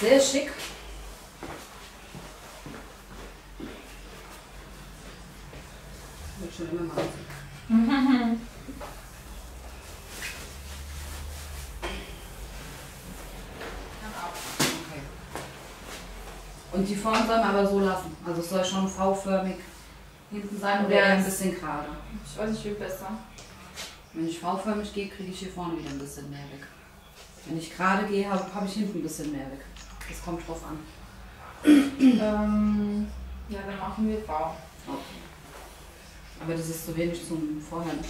Sehr schick. Wird schon immer mal. Und die Form soll man aber so lassen. Also es soll schon V-förmig hinten sein oder eher ein bisschen gerade. Ich weiß nicht, wie besser. Wenn ich V-förmig gehe, kriege ich hier vorne wieder ein bisschen mehr weg. Wenn ich gerade gehe, habe hab ich hinten ein bisschen mehr weg. Das kommt drauf an. Ähm, ja, dann machen wir V. Okay. Aber das ist zu wenig zum Vorhemd.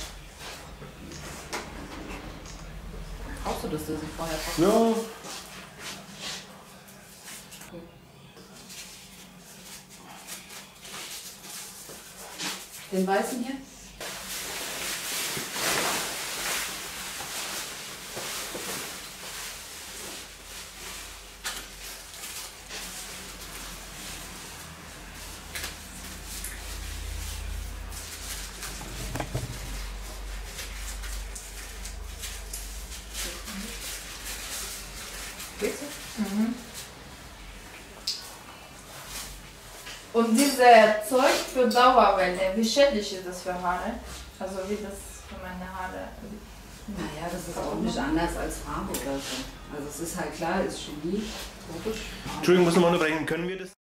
Brauchst du das, dass ich vorher trockne? Ja, Den weißen hier? So? Mhm. Und diese Zeug für Dauerwelle, wie schädlich ist das für Haare? Also wie das für meine Haare? Naja, das ist auch nicht anders als Farbe oder so. Also es ist halt klar, ist Chemie, logisch. Entschuldigung, muss nochmal unterbrechen. Können wir das?